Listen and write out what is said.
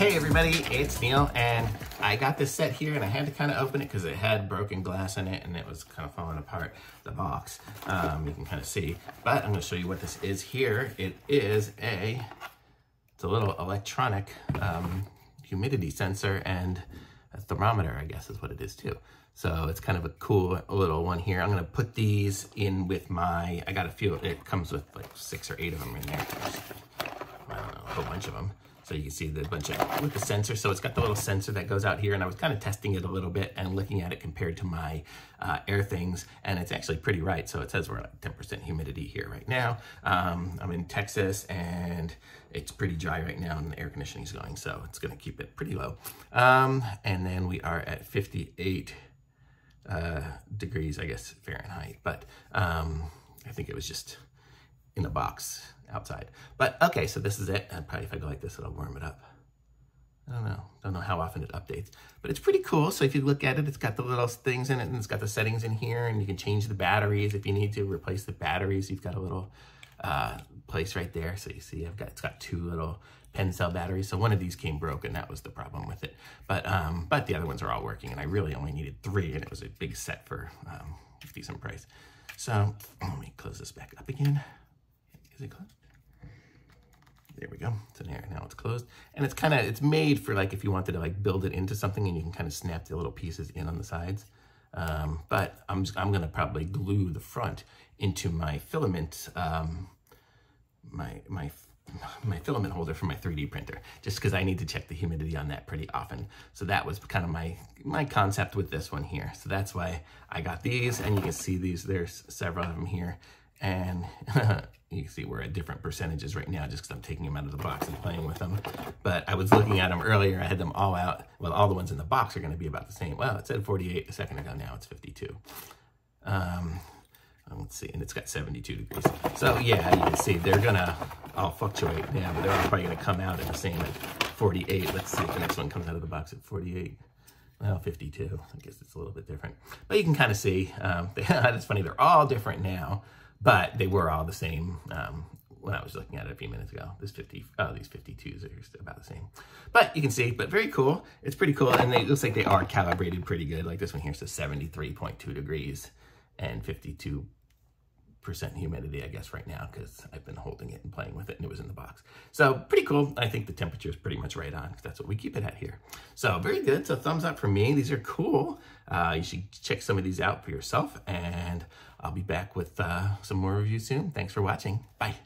Hey everybody, it's Neal, and I got this set here and I had to kind of open it because it had broken glass in it and it was kind of falling apart, the box. Um, you can kind of see, but I'm gonna show you what this is here. It is a, it's a little electronic um, humidity sensor and a thermometer, I guess is what it is too. So it's kind of a cool little one here. I'm gonna put these in with my, I got a few, it comes with like six or eight of them in there. I don't know, a whole bunch of them. So you can see the bunch of, with the sensor. So it's got the little sensor that goes out here and I was kind of testing it a little bit and looking at it compared to my uh, Airthings and it's actually pretty right. So it says we're at 10% humidity here right now. Um, I'm in Texas and it's pretty dry right now and the air conditioning is going. So it's gonna keep it pretty low. Um, and then we are at 58 uh, degrees, I guess, Fahrenheit. But um, I think it was just in the box outside. But okay, so this is it. And probably if I go like this, it'll warm it up. I don't know. Don't know how often it updates, but it's pretty cool. So if you look at it, it's got the little things in it and it's got the settings in here and you can change the batteries if you need to replace the batteries. You've got a little uh, place right there. So you see I've got, it's got two little pen cell batteries. So one of these came broken. That was the problem with it. But, um, but the other ones are all working and I really only needed three and it was a big set for um, decent price. So let me close this back up again. Is it closed? There we go. In here. Now it's closed. And it's kind of, it's made for like if you wanted to like build it into something and you can kind of snap the little pieces in on the sides. Um, but I'm, just, I'm going to probably glue the front into my filament, um, my, my, my filament holder for my 3D printer, just because I need to check the humidity on that pretty often. So that was kind of my, my concept with this one here. So that's why I got these and you can see these, there's several of them here. And you can see we're at different percentages right now just because I'm taking them out of the box and playing with them. But I was looking at them earlier. I had them all out. Well, all the ones in the box are going to be about the same. Well, it said 48 a second ago. Now it's 52. Um, let's see. And it's got 72 degrees. So yeah, you can see they're going to all fluctuate. Yeah, but they're all probably going to come out at the same at 48. Let's see if the next one comes out of the box at 48. Well, 52. I guess it's a little bit different. But you can kind of see. Um, it's funny. They're all different now but they were all the same um, when I was looking at it a few minutes ago. This 50, oh, these 52s are about the same. But you can see, but very cool. It's pretty cool, and it looks like they are calibrated pretty good. Like this one here says 73.2 degrees and 52 percent humidity, I guess, right now, because I've been holding it and playing with it, and it was in the box. So pretty cool. I think the temperature is pretty much right on, that's what we keep it at here. So very good. So thumbs up for me. These are cool. Uh, you should check some of these out for yourself, and I'll be back with uh, some more reviews soon. Thanks for watching. Bye.